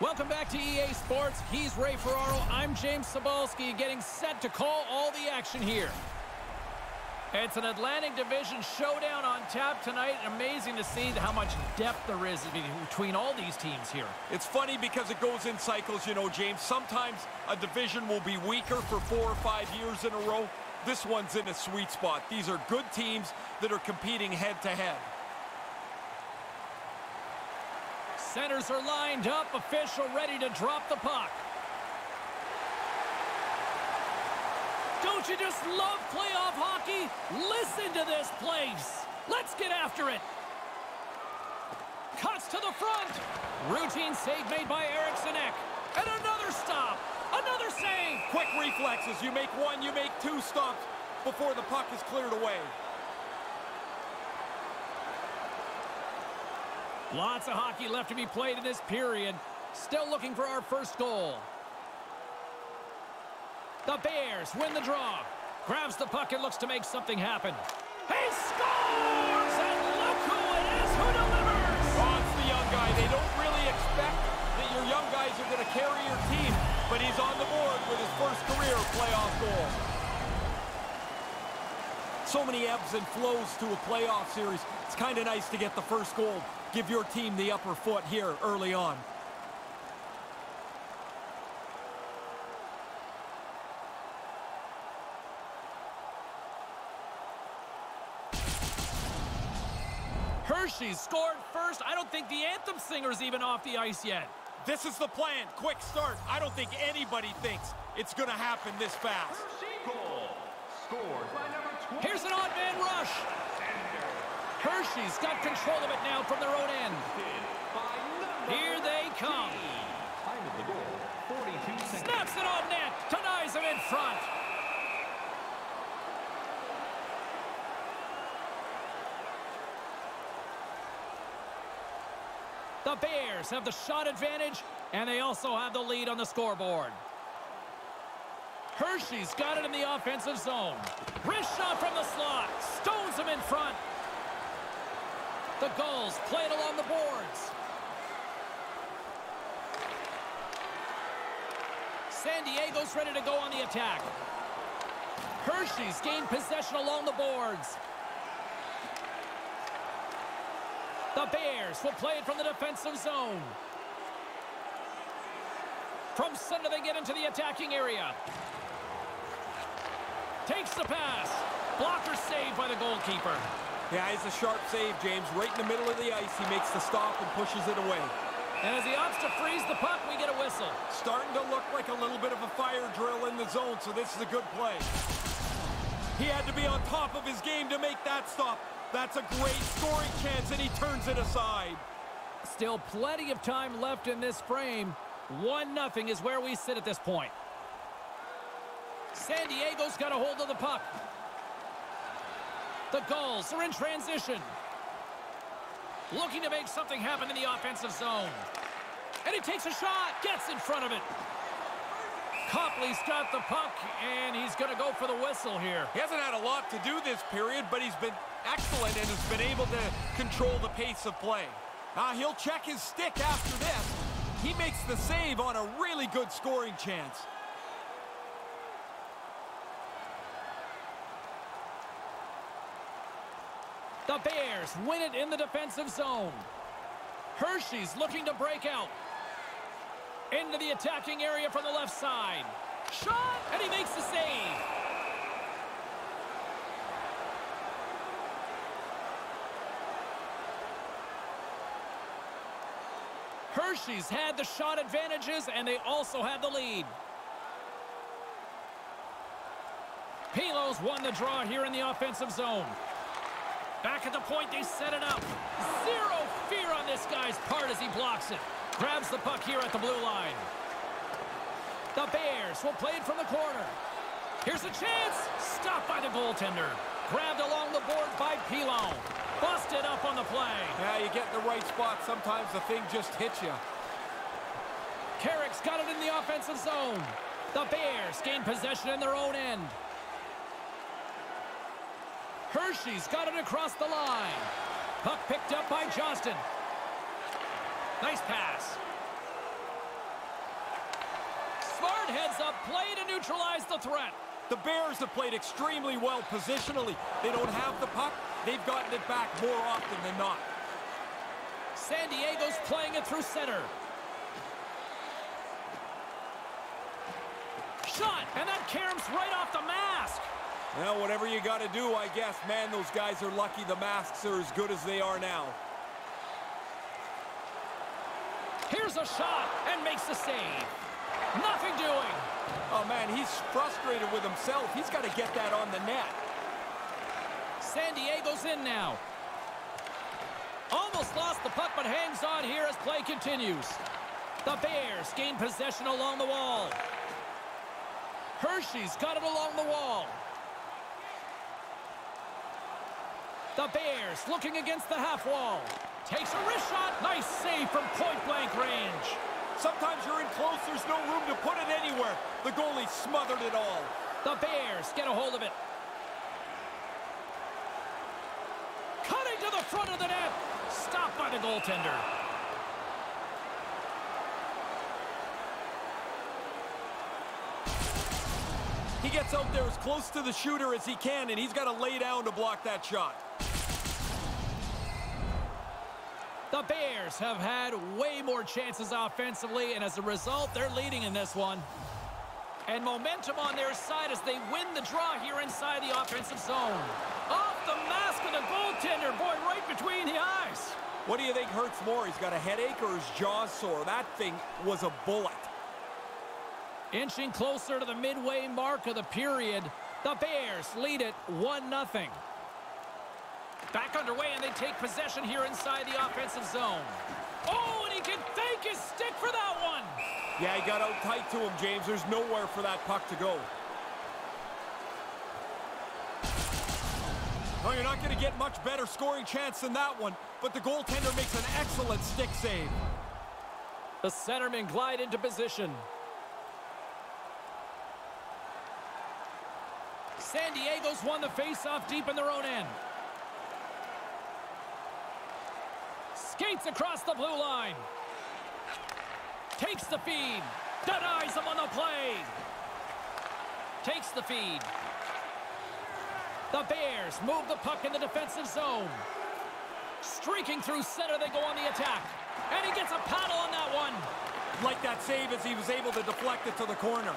Welcome back to EA Sports. He's Ray Ferraro. I'm James Cybulski, getting set to call all the action here. It's an Atlantic Division showdown on tap tonight. Amazing to see how much depth there is between all these teams here. It's funny because it goes in cycles, you know, James. Sometimes a division will be weaker for four or five years in a row. This one's in a sweet spot. These are good teams that are competing head-to-head. -head. Centers are lined up. Official ready to drop the puck. Don't you just love playoff hockey? Listen to this place. Let's get after it. Cuts to the front. Routine save made by Eriksson Ek. And another stop. Another save. Quick reflexes. You make one, you make two stops before the puck is cleared away. Lots of hockey left to be played in this period. Still looking for our first goal. The Bears win the draw. Grabs the puck and looks to make something happen. He scores! And look who it is who delivers! Oh, it's the young guy. They don't really expect that your young guys are going to carry your team, but he's on the board with his first career playoff goal. So many ebbs and flows to a playoff series. It's kind of nice to get the first goal give your team the upper foot here early on. Hershey scored first. I don't think the anthem singer's even off the ice yet. This is the plan. Quick start. I don't think anybody thinks it's going to happen this fast. Here's an odd man rush. Hershey's got control of it now from their own end. Here they come. Snaps it on net. Denies him in front. The Bears have the shot advantage, and they also have the lead on the scoreboard. Hershey's got it in the offensive zone. Wrist shot from the slot. Stones him in front. The Gulls played along the boards. San Diego's ready to go on the attack. Hershey's gained possession along the boards. The Bears will play it from the defensive zone. From center, they get into the attacking area. Takes the pass. Blocker saved by the goalkeeper. Yeah, it's a sharp save, James. Right in the middle of the ice, he makes the stop and pushes it away. And as he opts to freeze the puck, we get a whistle. Starting to look like a little bit of a fire drill in the zone, so this is a good play. He had to be on top of his game to make that stop. That's a great scoring chance, and he turns it aside. Still plenty of time left in this frame. 1-0 is where we sit at this point. San Diego's got a hold of the puck. The Gulls are in transition. Looking to make something happen in the offensive zone. And he takes a shot, gets in front of it. Copley's got the puck, and he's going to go for the whistle here. He hasn't had a lot to do this period, but he's been excellent and has been able to control the pace of play. Uh, he'll check his stick after this. He makes the save on a really good scoring chance. The Bears win it in the defensive zone. Hershey's looking to break out. Into the attacking area from the left side. Shot, and he makes the save. Hershey's had the shot advantages, and they also had the lead. Pilon won the draw here in the offensive zone. Back at the point, they set it up. Zero fear on this guy's part as he blocks it. Grabs the puck here at the blue line. The Bears will play it from the corner. Here's a chance. Stopped by the goaltender. Grabbed along the board by Pilon. Busted up on the play. Yeah, you get in the right spot. Sometimes the thing just hits you. Carrick's got it in the offensive zone. The Bears gain possession in their own end. Hershey's got it across the line. Puck picked up by Johnston. Nice pass. Smart heads up play to neutralize the threat. The Bears have played extremely well positionally. They don't have the puck. They've gotten it back more often than not. San Diego's playing it through center. Shot, and that caroms right off the mask. Well, whatever you got to do, I guess. Man, those guys are lucky the masks are as good as they are now. Here's a shot, and makes the save. Nothing doing. Oh, man, he's frustrated with himself. He's got to get that on the net. San Diego's in now. Almost lost the puck, but hangs on here as play continues. The Bears gain possession along the wall. Hershey's got it along the wall. The Bears looking against the half wall. Takes a wrist shot. Nice save from point-blank range. Sometimes you're in close, there's no room to put it anywhere. The goalie smothered it all. The Bears get a hold of it. Cutting to the front of the net. Stopped by the goaltender. He gets out there as close to the shooter as he can, and he's got to lay down to block that shot. The Bears have had way more chances offensively, and as a result, they're leading in this one. And momentum on their side as they win the draw here inside the offensive zone. Off the mask of the goaltender. Boy, right between the eyes. What do you think hurts more? He's got a headache or his jaw's sore? That thing was a bullet. Inching closer to the midway mark of the period, the Bears lead it 1-0. Back underway, and they take possession here inside the offensive zone. Oh, and he can thank his stick for that one. Yeah, he got out tight to him, James. There's nowhere for that puck to go. Oh, you're not going to get much better scoring chance than that one, but the goaltender makes an excellent stick save. The centermen glide into position. San Diego's won the faceoff deep in their own end. Skates across the blue line. Takes the feed. Denies him on the play. Takes the feed. The Bears move the puck in the defensive zone. Streaking through center, they go on the attack. And he gets a paddle on that one. Like that save as he was able to deflect it to the corner.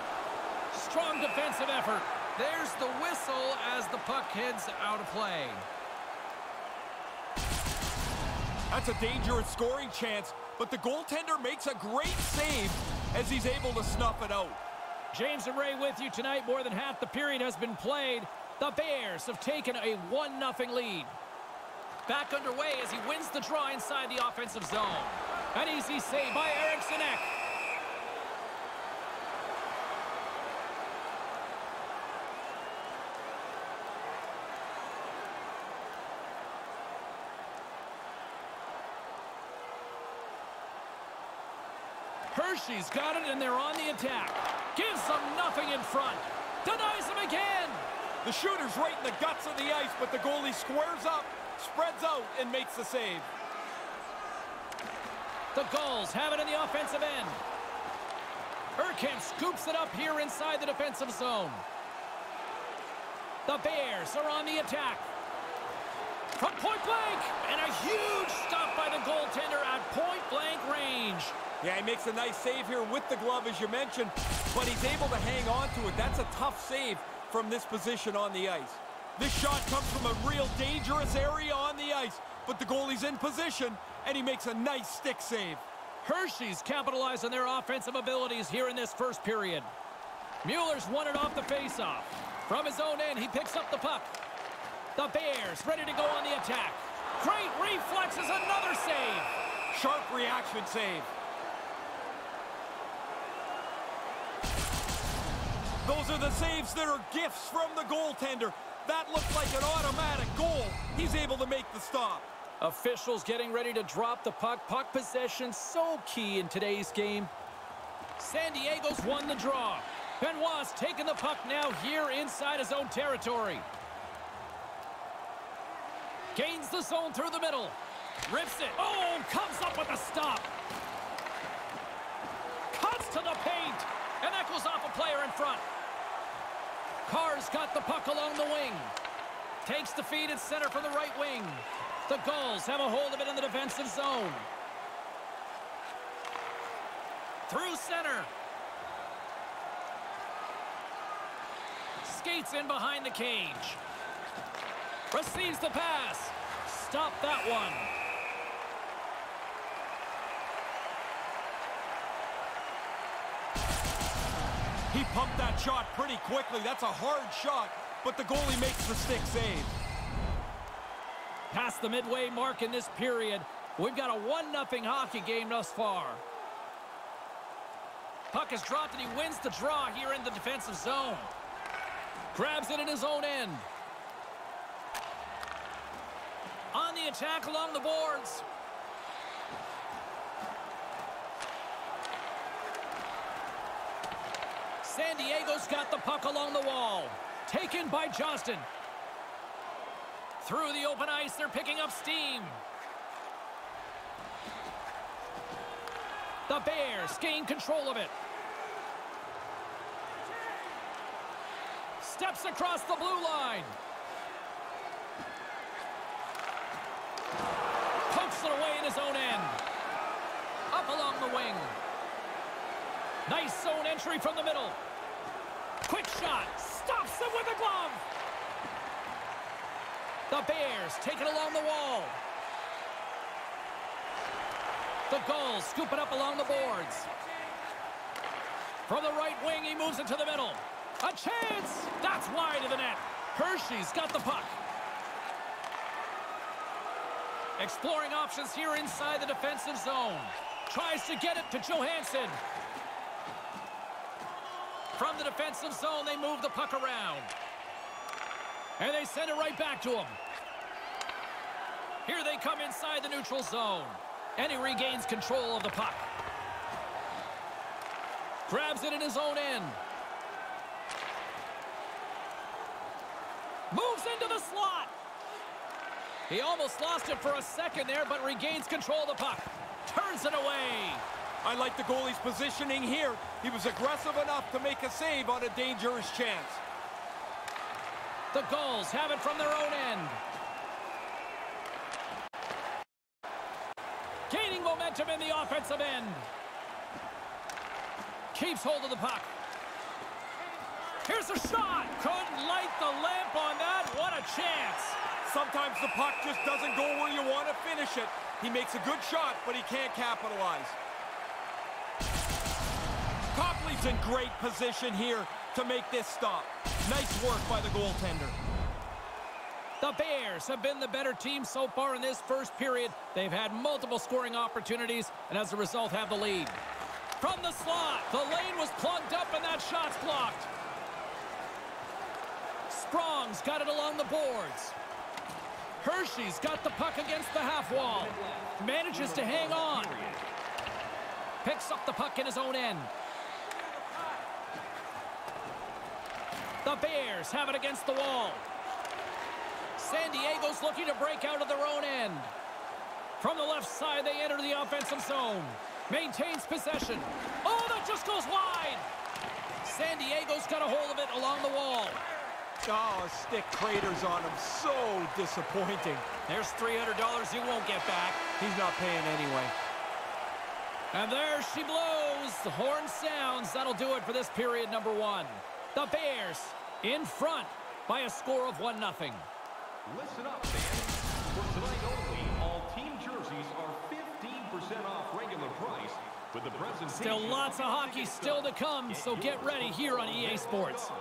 Strong defensive effort. There's the whistle as the puck heads out of play. That's a dangerous scoring chance, but the goaltender makes a great save as he's able to snuff it out. James and Ray with you tonight. More than half the period has been played. The Bears have taken a 1-0 lead. Back underway as he wins the draw inside the offensive zone. An easy save by Eriksson Ek. Hershey's got it, and they're on the attack. Gives them nothing in front. Denies them again. The shooter's right in the guts of the ice, but the goalie squares up, spreads out, and makes the save. The Gulls have it in the offensive end. Urkamp scoops it up here inside the defensive zone. The Bears are on the attack. From point blank, and a huge stop by the goaltender at point blank range. Yeah, he makes a nice save here with the glove, as you mentioned, but he's able to hang on to it. That's a tough save from this position on the ice. This shot comes from a real dangerous area on the ice, but the goalie's in position, and he makes a nice stick save. Hershey's capitalized on their offensive abilities here in this first period. Mueller's won it off the faceoff. From his own end, he picks up the puck. The Bears ready to go on the attack. Great reflexes, another save. Sharp reaction save. Those are the saves that are gifts from the goaltender. That looked like an automatic goal. He's able to make the stop. Officials getting ready to drop the puck. Puck possession so key in today's game. San Diego's won the draw. Benoit's taking the puck now here inside his own territory. Gains the zone through the middle. Rips it. Oh, comes up with a stop. Cuts to the paint. And goes off a player in front. Carr's got the puck along the wing. Takes the feed at center from the right wing. The Gulls have a hold of it in the defensive zone. Through center. Skates in behind the cage. Receives the pass. Stop that one. He pumped that shot pretty quickly. That's a hard shot, but the goalie makes the stick save. Past the midway mark in this period, we've got a 1-0 hockey game thus far. Puck is dropped and he wins the draw here in the defensive zone. Grabs it in his own end. On the attack along the boards. San Diego's got the puck along the wall. Taken by Johnston. Through the open ice, they're picking up steam. The Bears gain control of it. Steps across the blue line. Pokes it away in his own end. Up along the wing. Nice zone entry from the middle. Quick shot. Stops him with a glove. The Bears take it along the wall. The Gulls scoop it up along the boards. From the right wing, he moves it to the middle. A chance! That's wide of the net. Hershey's got the puck. Exploring options here inside the defensive zone. Tries to get it to Johansson. From the defensive zone, they move the puck around. And they send it right back to him. Here they come inside the neutral zone. And he regains control of the puck. Grabs it in his own end. Moves into the slot. He almost lost it for a second there, but regains control of the puck. Turns it away. I like the goalie's positioning here. He was aggressive enough to make a save on a dangerous chance. The Gulls have it from their own end. Gaining momentum in the offensive end. Keeps hold of the puck. Here's a shot. Couldn't light the lamp on that. What a chance. Sometimes the puck just doesn't go where you want to finish it. He makes a good shot, but he can't capitalize. Copley's in great position here to make this stop. Nice work by the goaltender. The Bears have been the better team so far in this first period. They've had multiple scoring opportunities, and as a result have the lead. From the slot, the lane was plugged up and that shot's blocked. Sprong's got it along the boards. Hershey's got the puck against the half wall. Manages to hang on. Picks up the puck in his own end. The Bears have it against the wall. San Diego's looking to break out of their own end. From the left side, they enter the offensive zone. Maintains possession. Oh, that just goes wide. San Diego's got a hold of it along the wall. Oh, stick craters on him. So disappointing. There's $300 he won't get back. He's not paying anyway. And there she blows. The horn sounds. That'll do it for this period number one. The Bears in front by a score of 1-0. Listen up, fans. For tonight only, all team jerseys are 15% off regular price with the presentation... Still lots of hockey still to come, so get ready here on EA Sports.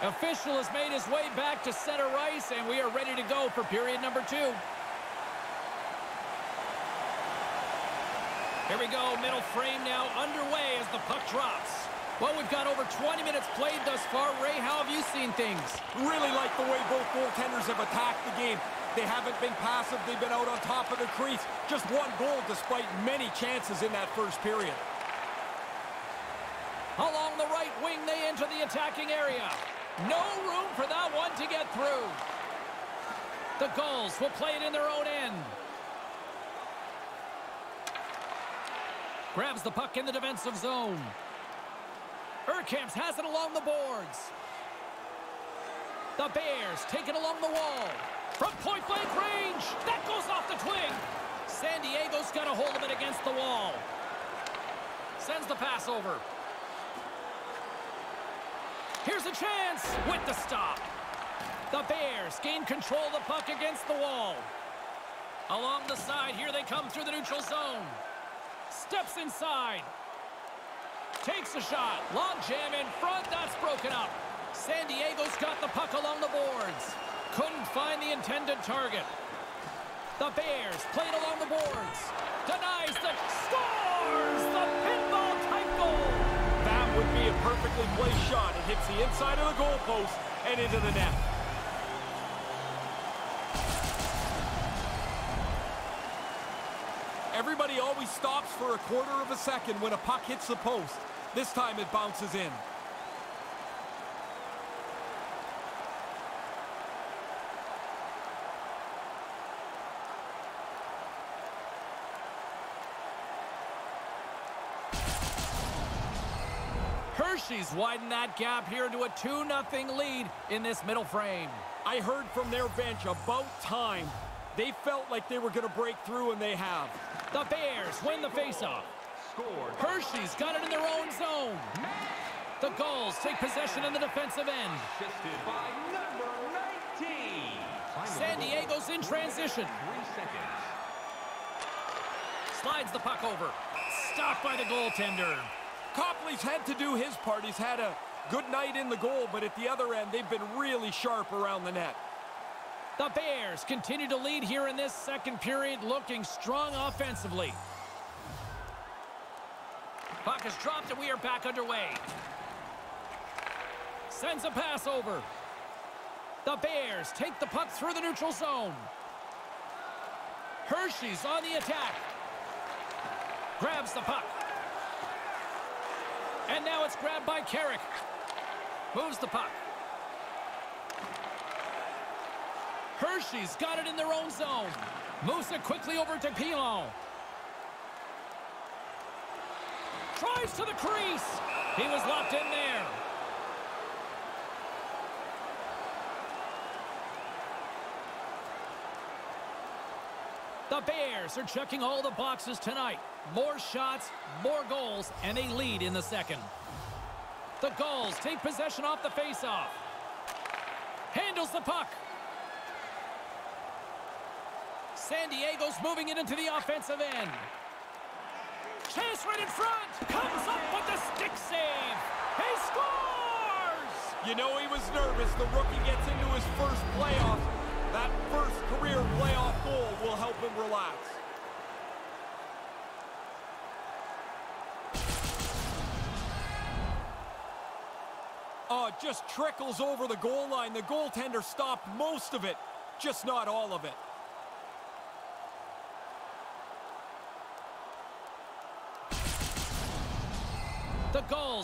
Official has made his way back to center ice, and we are ready to go for period number two. Here we go, middle frame now underway as the puck drops. Well, we've got over 20 minutes played thus far. Ray, how have you seen things? Really like the way both goaltenders have attacked the game. They haven't been passive. They've been out on top of the crease. Just one goal despite many chances in that first period. Along the right wing, they enter the attacking area. No room for that one to get through. The Gulls will play it in their own end. Grabs the puck in the defensive zone. Urkamps has it along the boards. The Bears take it along the wall. From point-blank range. That goes off the twig. San Diego's got a hold of it against the wall. Sends the pass over. Here's a chance with the stop. The Bears gain control of the puck against the wall. Along the side, here they come through the neutral zone. Steps inside. Takes a shot. Long jam in front. That's broken up. San Diego's got the puck along the boards. Couldn't find the intended target. The Bears played along the boards. Denies the... Scores! The pinball type goal! Would be a perfectly placed shot. It hits the inside of the goalpost and into the net. Everybody always stops for a quarter of a second when a puck hits the post. This time it bounces in. Hershey's widened that gap here to a 2-0 lead in this middle frame. I heard from their bench about time. They felt like they were going to break through, and they have. The Bears win the faceoff. Hershey's got it in their own zone. The Gulls take possession in the defensive end. Assisted by number 19. Time of San Diego's in transition. Slides the puck over. Stopped by the goaltender. Copley's had to do his part. He's had a good night in the goal, but at the other end, they've been really sharp around the net. The Bears continue to lead here in this second period, looking strong offensively. Puck is dropped, and we are back underway. Sends a pass over. The Bears take the puck through the neutral zone. Hershey's on the attack. Grabs the puck. And now it's grabbed by Carrick. Moves the puck. Hershey's got it in their own zone. Moves it quickly over to Pilon. Tries to the crease. He was locked in there. The Bears are checking all the boxes tonight. More shots, more Gulls, and a lead in the second. The goals take possession off the faceoff. Handles the puck. San Diego's moving it into the offensive end. Chase right in front. Comes up with the stick save. He scores! You know he was nervous. The rookie gets into his first playoff. That first career playoff goal will help him relax. Oh, it just trickles over the goal line. The goaltender stopped most of it, just not all of it.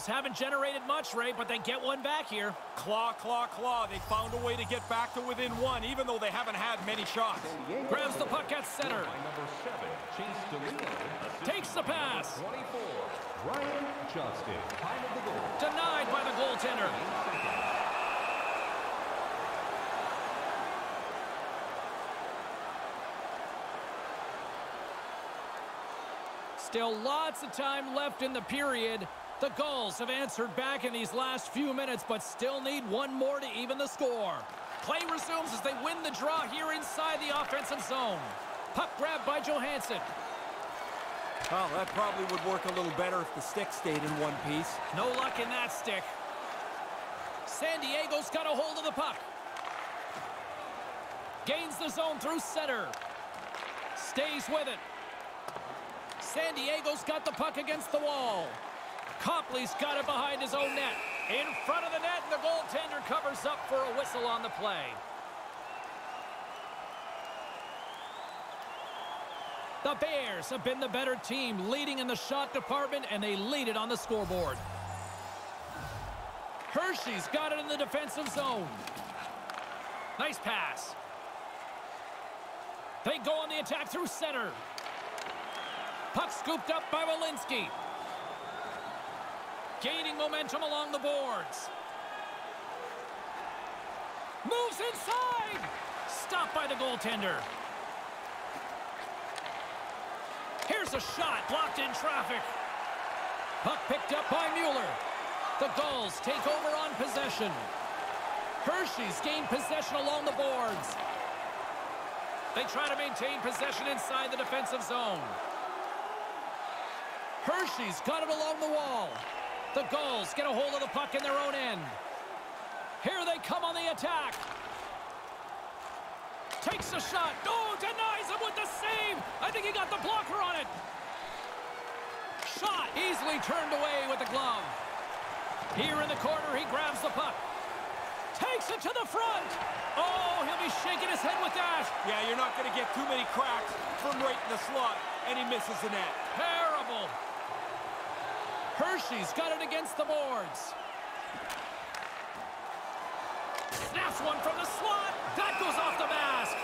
Haven't generated much, Ray, but they get one back here. Claw, claw, claw. They found a way to get back to within one, even though they haven't had many shots. Grabs the puck at center. Seven, Chase DeLeo. Assisted Takes the pass. 24. Ryan Johnston. Time of the goal. Denied by the goaltender. Still lots of time left in the period. The Gulls have answered back in these last few minutes, but still need one more to even the score. Play resumes as they win the draw here inside the offensive zone. Puck grabbed by Johansson. Well, that probably would work a little better if the stick stayed in one piece. No luck in that stick. San Diego's got a hold of the puck. Gains the zone through center. Stays with it. San Diego's got the puck against the wall. Copley's got it behind his own net. In front of the net, and the goaltender covers up for a whistle on the play. The Bears have been the better team, leading in the shot department, and they lead it on the scoreboard. Hershey's got it in the defensive zone. Nice pass. They go on the attack through center. Puck scooped up by Walensky. Gaining momentum along the boards. Moves inside. Stopped by the goaltender. Here's a shot blocked in traffic. Puck picked up by Mueller. The Gulls take over on possession. Hershey's gained possession along the boards. They try to maintain possession inside the defensive zone. Hershey's got it along the wall. The Gulls get a hold of the puck in their own end. Here they come on the attack. Takes a shot. Oh, denies him with the save. I think he got the blocker on it. Shot easily turned away with the glove. Here in the corner, he grabs the puck. Takes it to the front. Oh, he'll be shaking his head with that. Yeah, you're not going to get too many cracks from right in the slot, and he misses the net. Terrible. Hershey's got it against the boards. Snaps one from the slot. That goes off the mask.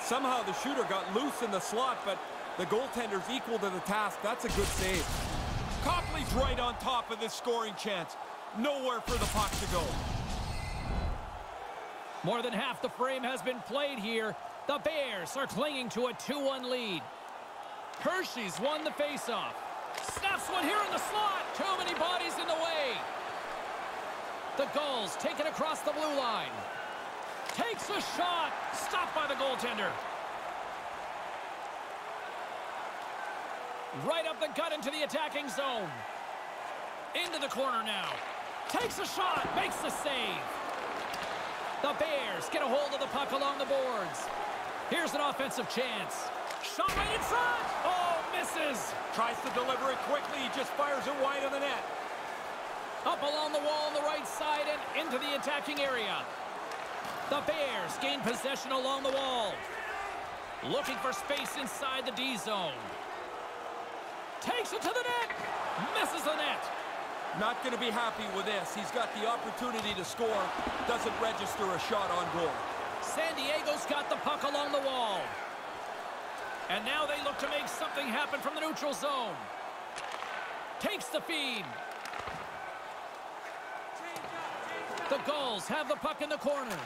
Somehow the shooter got loose in the slot, but the goaltender's equal to the task. That's a good save. Copley's right on top of this scoring chance. Nowhere for the puck to go. More than half the frame has been played here. The Bears are clinging to a 2-1 lead. Hershey's won the faceoff. Snaps one here in the slot. Too many bodies in the way. The Gulls take it across the blue line. Takes a shot. Stopped by the goaltender. Right up the gut into the attacking zone. Into the corner now. Takes a shot. Makes the save. The Bears get a hold of the puck along the boards. Here's an offensive chance. Shot right in front. Oh, misses. Tries to deliver it quickly. He just fires it wide of the net. Up along the wall on the right side and into the attacking area. The Bears gain possession along the wall. Looking for space inside the D zone. Takes it to the net. Misses the net. Not going to be happy with this. He's got the opportunity to score. Doesn't register a shot on goal. San Diego's got the puck along the wall. And now they look to make something happen from the neutral zone. Takes the feed. The Gulls have the puck in the corner.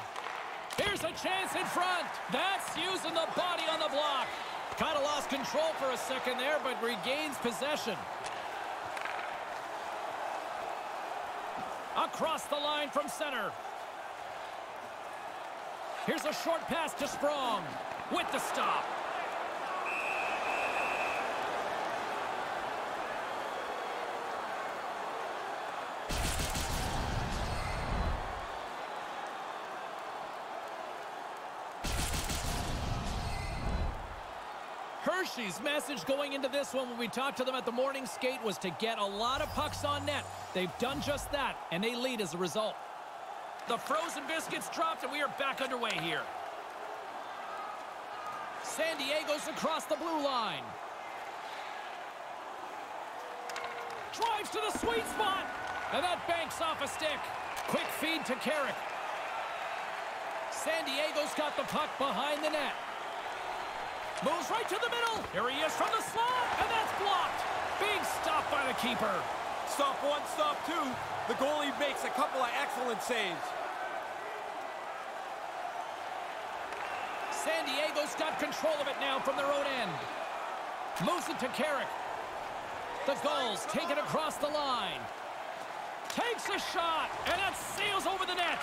Here's a chance in front. That's using the body on the block. Kind of lost control for a second there, but regains possession. Across the line from center. Here's a short pass to Sprong. With the stop. Hershey's message going into this one when we talked to them at the morning skate was to get a lot of pucks on net. They've done just that, and they lead as a result. The frozen biscuits dropped, and we are back underway here. San Diego's across the blue line. Drives to the sweet spot, and that banks off a stick. Quick feed to Carrick. San Diego's got the puck behind the net. Moves right to the middle. Here he is from the slot, and that's blocked. Big stop by the keeper. Stop one, stop two. The goalie makes a couple of excellent saves. San Diego's got control of it now from their own end. Moves it to Carrick. The Gulls take it across the line. Takes a shot, and that sails over the net.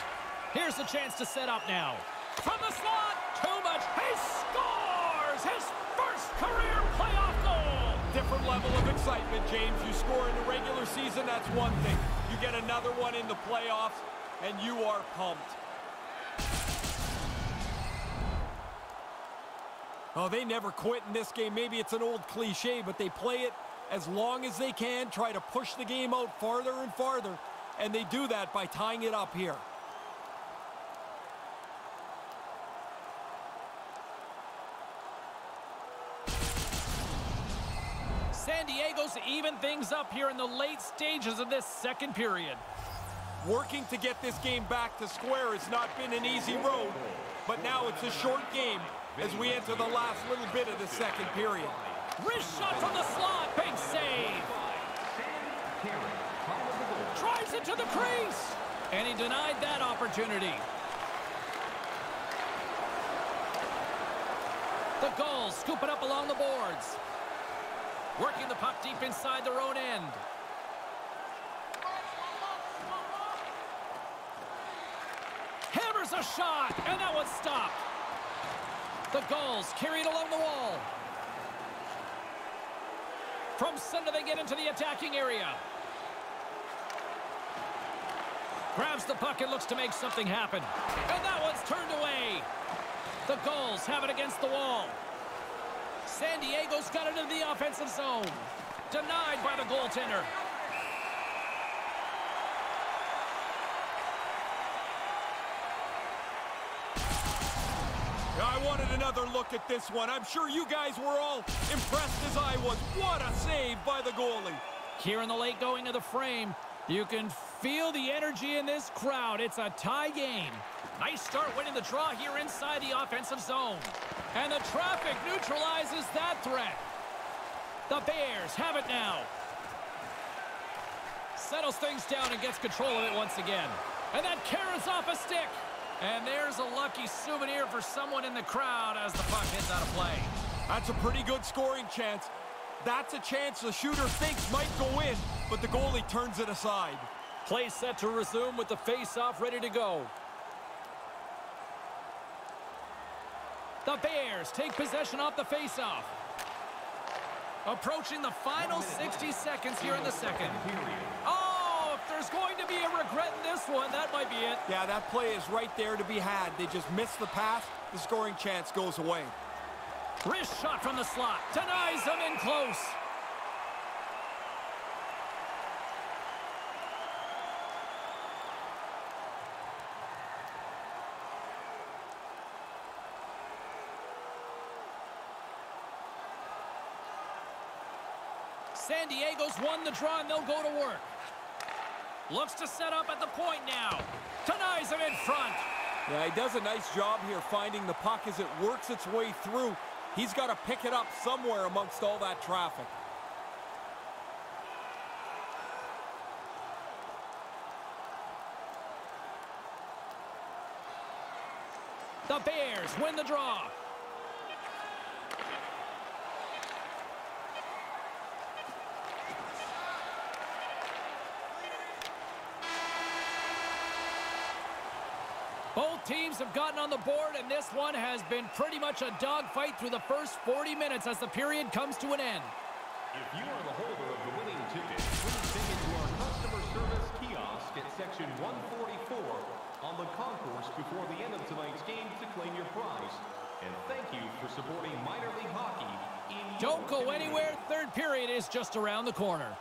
Here's the chance to set up now. From the slot, too much. He scores his first career playoff goal. Different level of excitement, James. You score in the regular season, that's one thing. You get another one in the playoffs, and you are pumped. Oh, they never quit in this game. Maybe it's an old cliche, but they play it as long as they can, try to push the game out farther and farther, and they do that by tying it up here. San Diego's even things up here in the late stages of this second period. Working to get this game back to square has not been an easy road, but now it's a short game as we enter the last little bit of the second period. Wrist shot from the slot. Big save. Drives it to the crease. And he denied that opportunity. The goal, scoop it up along the boards. Working the puck deep inside their own end. Hammers a shot, and that one's stopped. The goal's carried along the wall. From center, they get into the attacking area. Grabs the puck and looks to make something happen. And that one's turned away. The Gulls have it against the wall. San Diego's got it into the offensive zone. Denied by the goaltender. I wanted another look at this one. I'm sure you guys were all impressed as I was. What a save by the goalie. Here in the late going of the frame, you can feel the energy in this crowd. It's a tie game. Nice start winning the draw here inside the offensive zone. And the traffic neutralizes that threat. The Bears have it now. Settles things down and gets control of it once again. And that carries off a stick. And there's a lucky souvenir for someone in the crowd as the puck hits out of play. That's a pretty good scoring chance. That's a chance the shooter thinks might go in, but the goalie turns it aside. Play set to resume with the face-off ready to go. The Bears take possession off the face-off. Approaching the final 60 seconds here in the second. Oh, if there's going to be a regret in this one, that might be it. Yeah, that play is right there to be had. They just missed the pass. The scoring chance goes away. Wrist shot from the slot. Denies them in close. San Diego's won the draw and they'll go to work. Looks to set up at the point now. Denies him in front. Yeah, he does a nice job here finding the puck as it works its way through. He's got to pick it up somewhere amongst all that traffic. The Bears win the draw. Both teams have gotten on the board, and this one has been pretty much a dogfight through the first 40 minutes as the period comes to an end. If you are the holder of the winning ticket, please take it to our customer service kiosk at section 144 on the concourse before the end of tonight's game to claim your prize. And thank you for supporting minor league hockey in Don't go anywhere. Third period is just around the corner.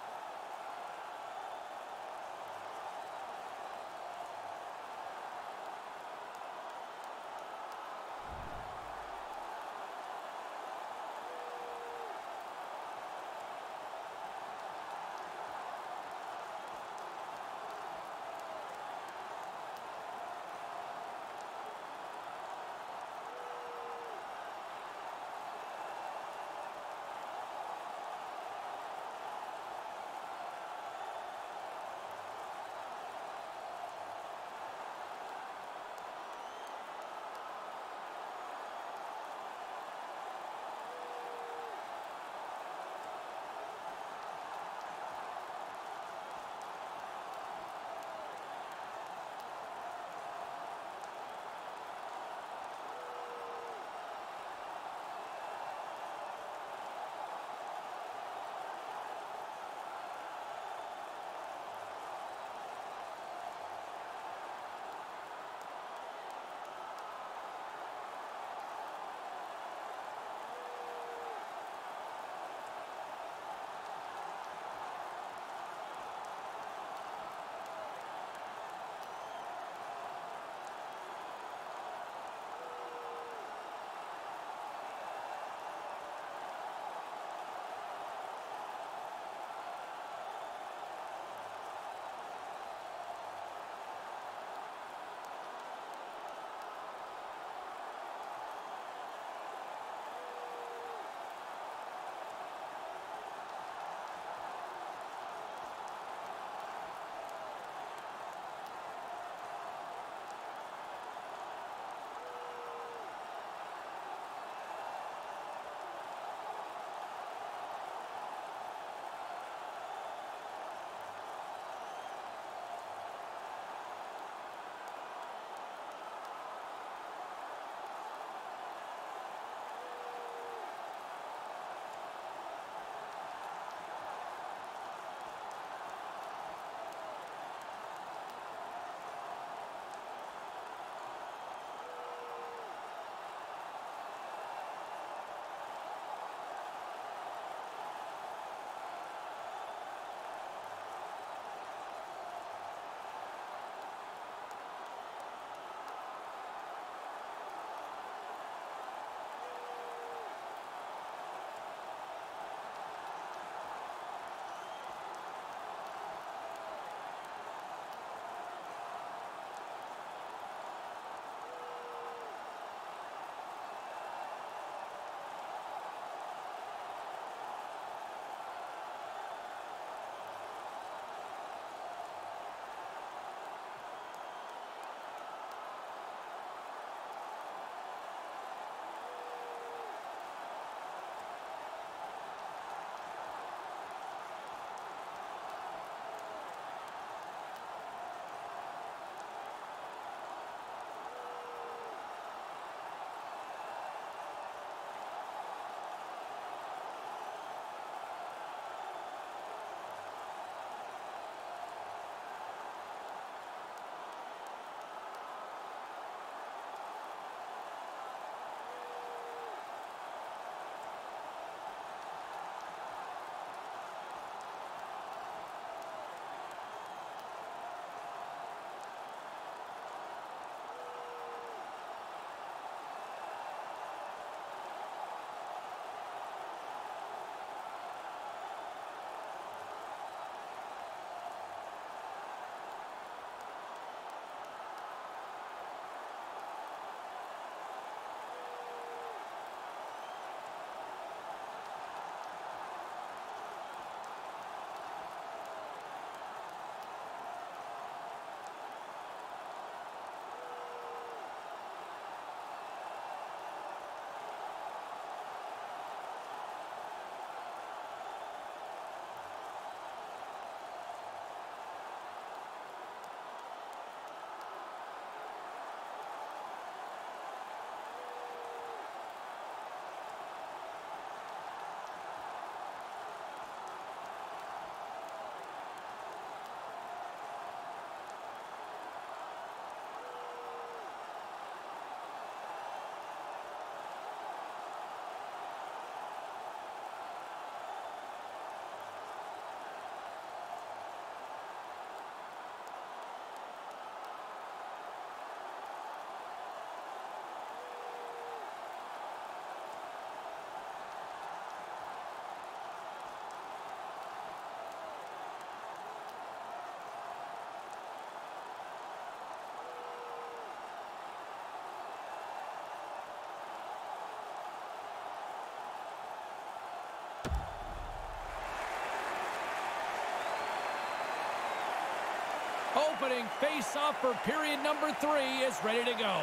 Opening face-off for period number three is ready to go.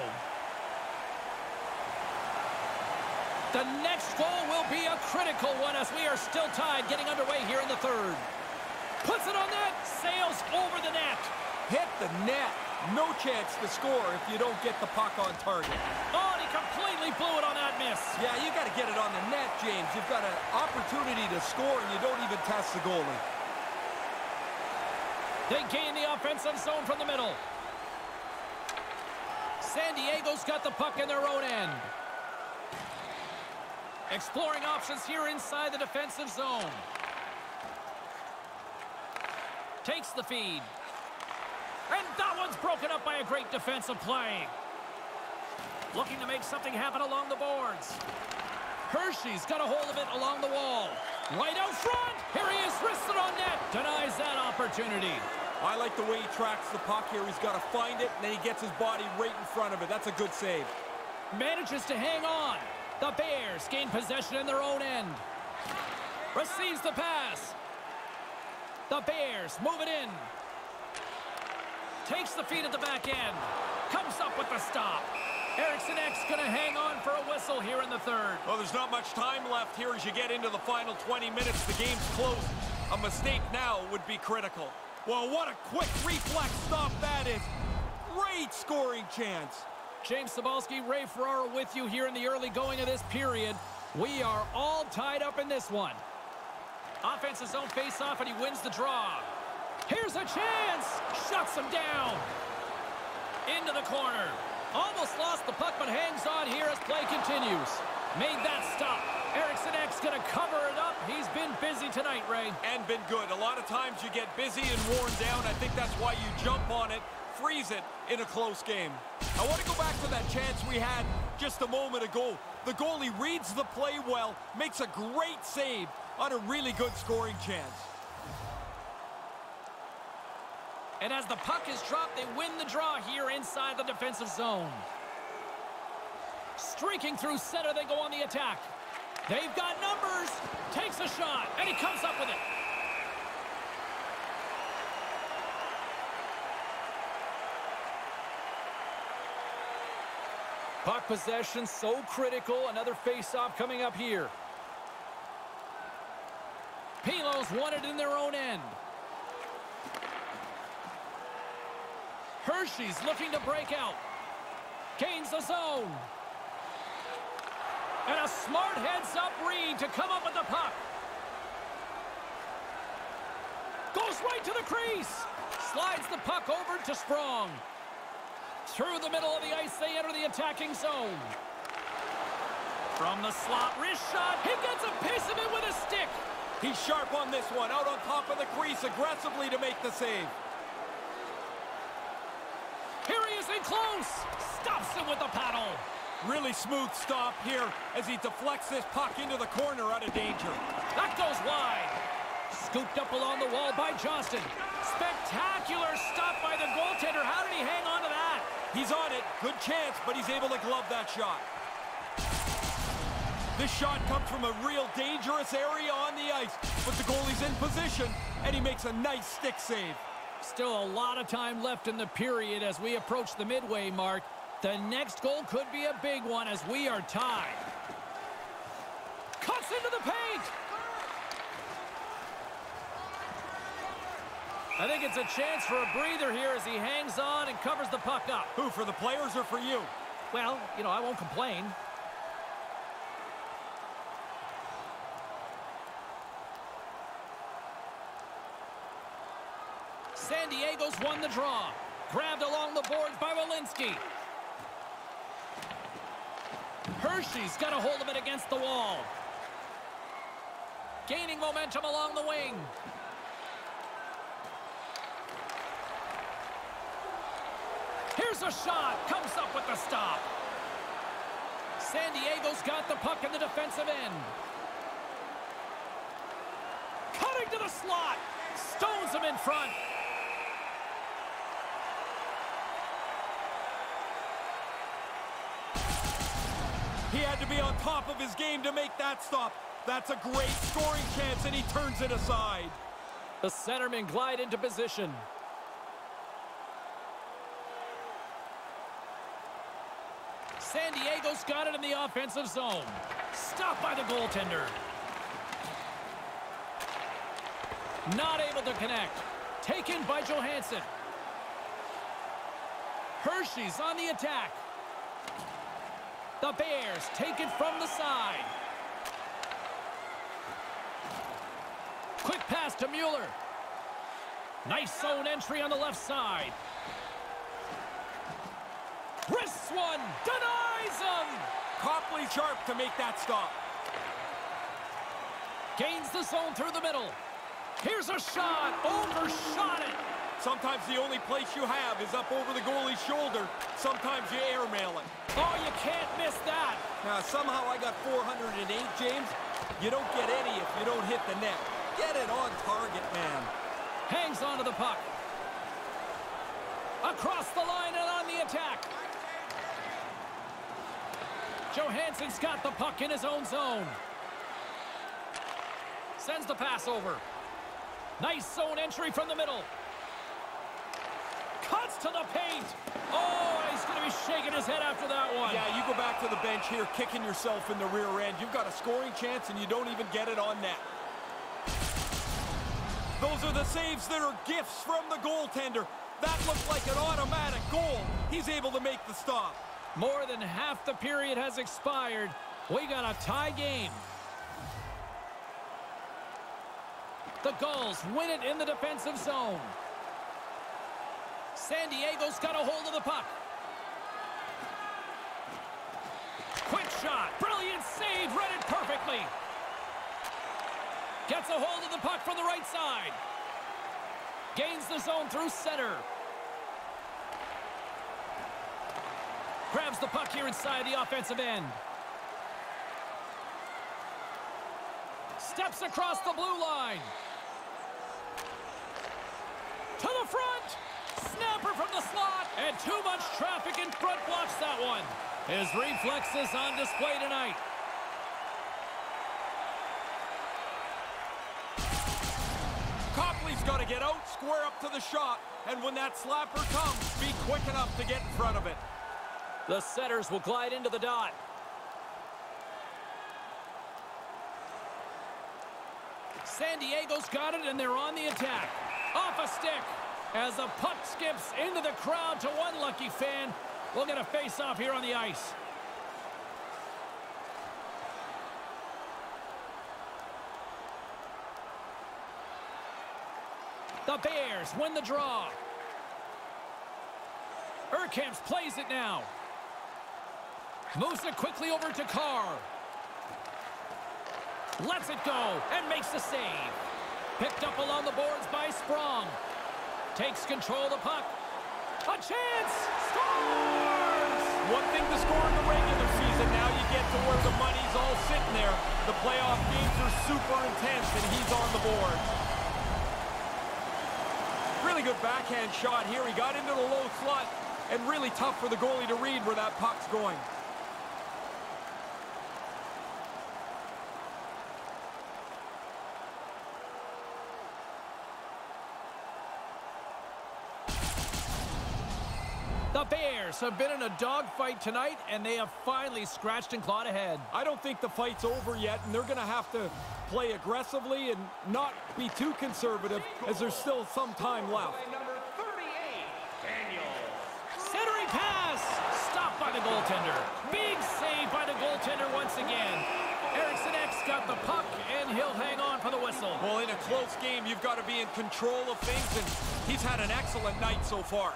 The next goal will be a critical one as we are still tied getting underway here in the third. Puts it on net, sails over the net. Hit the net. No chance to score if you don't get the puck on target. Oh, and he completely blew it on that miss. Yeah, you got to get it on the net, James. You've got an opportunity to score, and you don't even test the goalie. They gain the offensive zone from the middle. San Diego's got the puck in their own end. Exploring options here inside the defensive zone. Takes the feed. And that one's broken up by a great defensive play. Looking to make something happen along the boards. Hershey's got a hold of it along the wall. Right out front. Here he is, wristed on net. Denies that opportunity. I like the way he tracks the puck here. He's got to find it, and then he gets his body right in front of it. That's a good save. Manages to hang on. The Bears gain possession in their own end. Receives the pass. The Bears move it in. Takes the feed at the back end. Comes up with the stop. Eriksson Ek's going to hang on for a whistle here in the third. Well, there's not much time left here as you get into the final 20 minutes. The game's close. A mistake now would be critical. Well, what a quick reflex stop that is. Great scoring chance. James Cybulski, Ray Ferraro with you here in the early going of this period. We are all tied up in this one. Offensive zone face-off, and he wins the draw. Here's a chance. Shuts him down. Into the corner. Almost lost the puck, but hangs on here as play continues. Made that stop. Eriksson Ek's going to cover it up. He's been busy tonight, Ray. And been good. A lot of times you get busy and worn down. I think that's why you jump on it, freeze it in a close game. I want to go back to that chance we had just a moment ago. The goalie reads the play well, makes a great save on a really good scoring chance. And as the puck is dropped, they win the draw here inside the defensive zone. Streaking through center, they go on the attack. They've got numbers. Takes a shot, and he comes up with it. Puck possession so critical. Another face-off coming up here. Pilon's won it in their own end. Hershey's looking to break out. Gains the zone. And a smart heads-up read to come up with the puck. Goes right to the crease. Slides the puck over to Sprong. Through the middle of the ice, they enter the attacking zone. From the slot, wrist shot. He gets a piece of it with a stick. He's sharp on this one, out on top of the crease aggressively to make the save. Here he is in close. Stops him with the paddle. Really smooth stop here as he deflects this puck into the corner out of danger. That goes wide. Scooped up along the wall by Johnston. Spectacular stop by the goaltender. How did he hang on to that? He's on it. Good chance, but he's able to glove that shot. This shot comes from a real dangerous area on the ice, but the goalie's in position, and he makes a nice stick save. Still a lot of time left in the period as we approach the midway mark. The next goal could be a big one as we are tied. Cuts into the paint. I think it's a chance for a breather here as he hangs on and covers the puck up. Who, for the players or for you? Well, you know, I won't complain. San won the draw. Grabbed along the boards by Walensky. Hershey's got a hold of it against the wall. Gaining momentum along the wing. Here's a shot. Comes up with the stop. San Diego's got the puck in the defensive end. Cutting to the slot. Stones him in front. He had to be on top of his game to make that stop. That's a great scoring chance, and he turns it aside. The centermen glide into position. San Diego's got it in the offensive zone. Stopped by the goaltender. Not able to connect. Taken by Johansson. Hershey's on the attack. The Bears take it from the side. Quick pass to Mueller. Nice zone entry on the left side. Wrists one, denies him. Copley sharp to make that stop. Gains the zone through the middle. Here's a shot, overshot it. Sometimes the only place you have is up over the goalie's shoulder. Sometimes you airmail it. Oh, you can't miss that. Now, somehow I got 408, James. You don't get any if you don't hit the net. Get it on target, man. Hangs onto the puck. Across the line and on the attack. Johansson's got the puck in his own zone. Sends the pass over. Nice zone entry from the middle. Cuts to the paint. Oh, he's going to be shaking his head after that one. Yeah, you go back to the bench here, kicking yourself in the rear end. You've got a scoring chance, and you don't even get it on net. Those are the saves that are gifts from the goaltender. That looked like an automatic goal. He's able to make the stop. More than half the period has expired. We got a tie game. The Gulls win it in the defensive zone. San Diego's got a hold of the puck. Quick shot. Brilliant save. Read it perfectly. Gets a hold of the puck from the right side. Gains the zone through center. Grabs the puck here inside the offensive end. Steps across the blue line. To the front. Snapper from the slot. And too much traffic in front blocks that one. His reflexes on display tonight. Copley's got to get out, square up to the shot, and when that slapper comes, be quick enough to get in front of it. The setters will glide into the dot. San Diego's got it, and they're on the attack. Off a stick. As the puck skips into the crowd to one lucky fan, we'll get a face-off here on the ice. The Bears win the draw. Urkamps plays it now. Moves it quickly over to Carr. Lets it go and makes the save. Picked up along the boards by Sprong. Takes control of the puck. A chance! Scores! One thing to score in the regular season, now you get to where the money's all sitting there. The playoff games are super intense, and he's on the board. Really good backhand shot here. He got into the low slot, and really tough for the goalie to read where that puck's going. The Bears have been in a dogfight tonight, and they have finally scratched and clawed ahead. I don't think the fight's over yet, and they're going to have to play aggressively and not be too conservative as there's still some time left. Number 38, Daniel. Centering pass! Stopped by the goaltender. Big save by the goaltender once again. Eriksson Ek's got the puck, and he'll hang on for the whistle. Well, in a close game, you've got to be in control of things, and he's had an excellent night so far.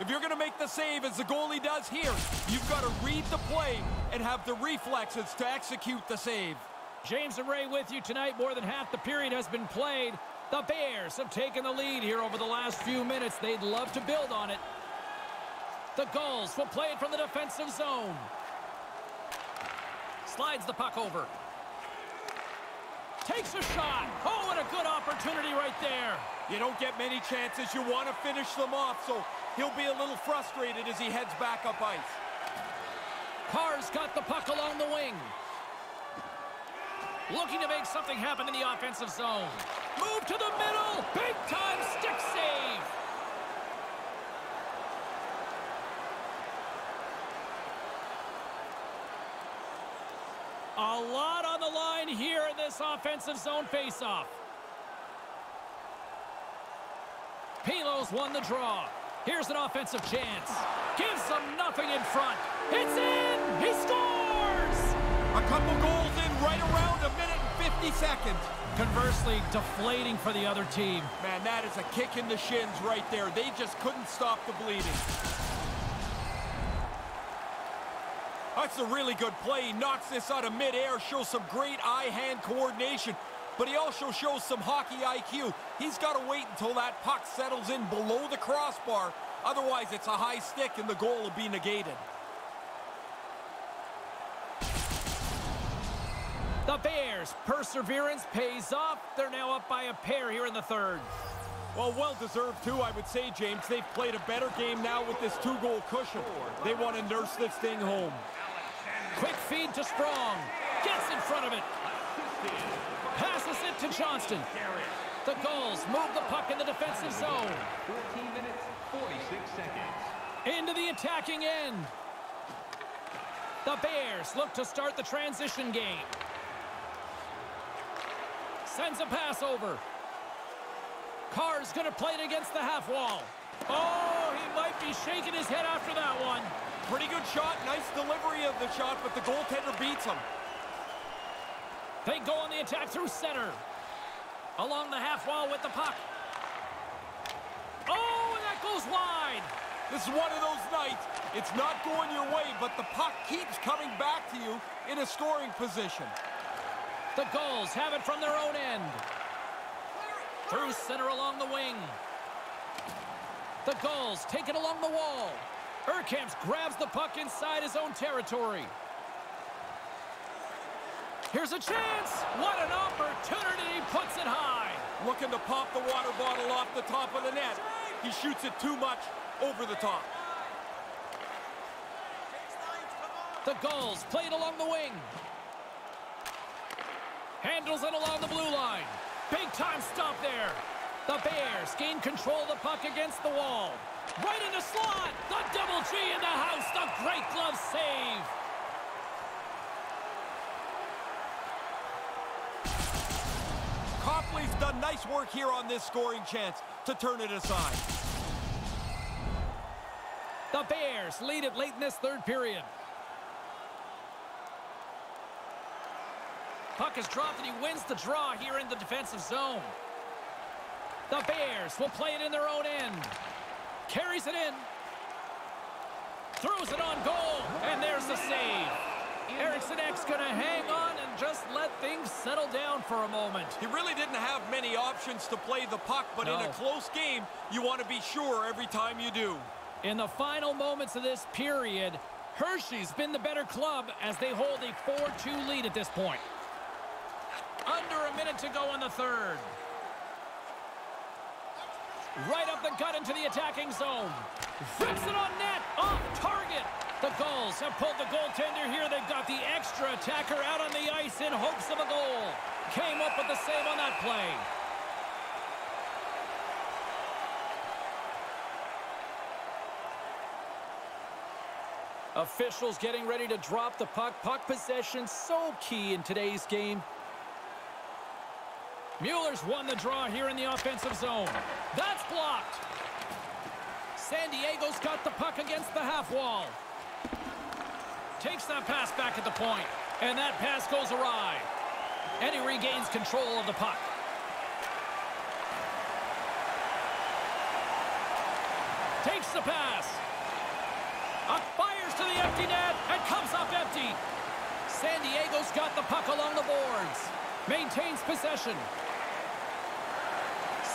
If you're going to make the save as the goalie does here, you've got to read the play and have the reflexes to execute the save. James and Ray with you tonight. More than half the period has been played. The Bears have taken the lead here over the last few minutes. They'd love to build on it. The Gulls will play it from the defensive zone. Slides the puck over. Takes a shot. Oh, what a good opportunity right there. You don't get many chances. You want to finish them off, so he'll be a little frustrated as he heads back up ice. Carr's got the puck along the wing. Looking to make something happen in the offensive zone. Move to the middle. Big time stick save. here in this offensive zone faceoff. Pilon's won the draw. Here's an offensive chance. Gives them nothing in front. It's in! He scores! A couple goals in right around a minute and 50 seconds. Conversely, deflating for the other team. Man, that is a kick in the shins right there. They just couldn't stop the bleeding. That's a really good play. He knocks this out of midair, shows some great eye-hand coordination, but he also shows some hockey IQ. He's got to wait until that puck settles in below the crossbar. Otherwise, it's a high stick and the goal will be negated. The Bears' perseverance pays off. They're now up by a pair here in the third. Well, well-deserved, too, I would say, James. They've played a better game now with this two-goal cushion. They want to nurse this thing home. Quick feed to Sprong. Gets in front of it. Passes it to Johnston. The Gulls move the puck in the defensive zone. 14 minutes, 46 seconds. Into the attacking end. The Bears look to start the transition game. Sends a pass over. Carr's going to play it against the half wall. Oh, he might be shaking his head after that one. Pretty good shot, nice delivery of the shot, but the goaltender beats him. They go on the attack through center. Along the half wall with the puck. Oh, and that goes wide. This is one of those nights. It's not going your way, but the puck keeps coming back to you in a scoring position. The Gulls have it from their own end. Through center along the wing. The Gulls take it along the wall. Urkamps grabs the puck inside his own territory. Here's a chance. What an opportunity. He puts it high. Looking to pop the water bottle off the top of the net. He shoots it too much over the top. The Gulls played along the wing. Handles it along the blue line. Big time stop there. The Bears gain control of the puck against the wall. Right in the slot. The double G in the house. The great glove save. Copley's done nice work here on this scoring chance to turn it aside. The Bears lead it late in this third period. Puck is dropped and he wins the draw here in the defensive zone. The Bears will play it in their own end. Carries it in. Throws it on goal. And there's the save. Eriksson Ek's going to hang on and just let things settle down for a moment. He really didn't have many options to play the puck, but No. in a close game, you want to be sure every time you do. In the final moments of this period, Hershey's been the better club as they hold a 4-2 lead at this point. Under a minute to go in the third. Right up the gut into the attacking zone. Flips it on net. Off target. The Gulls have pulled the goaltender here. They've got the extra attacker out on the ice in hopes of a goal. Came up with the save on that play. Officials getting ready to drop the puck. Puck possession so key in today's game. Mueller's won the draw here in the offensive zone. That's blocked. San Diego's got the puck against the half wall. Takes that pass back at the point. And that pass goes awry. And he regains control of the puck. Takes the pass. Up fires to the empty net and comes up empty. San Diego's got the puck along the boards. Maintains possession.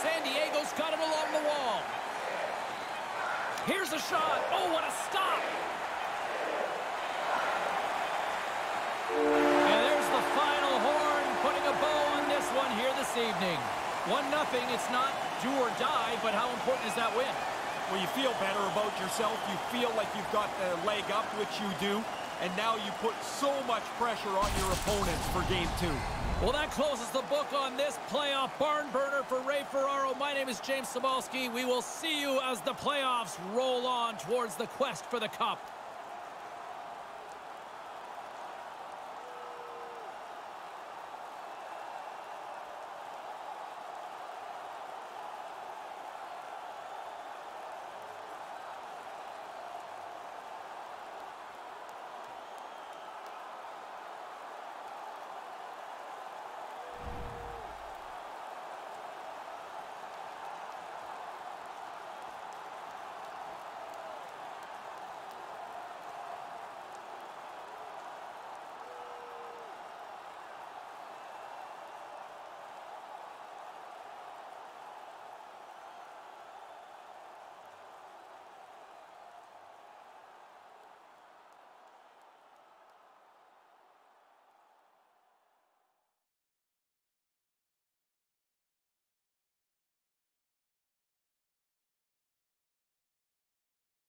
San Diego's got it along the wall. Here's a shot. Oh, what a stop. And there's the final horn, putting a bow on this one here this evening. One nothing. It's not do or die, but how important is that win? Well, you feel better about yourself. You feel like you've got the leg up, which you do. And now you put so much pressure on your opponents for game two. Well, that closes the book on this playoff barn burner for Ray Ferraro. My name is James Cybulski. We will see you as the playoffs roll on towards the quest for the cup.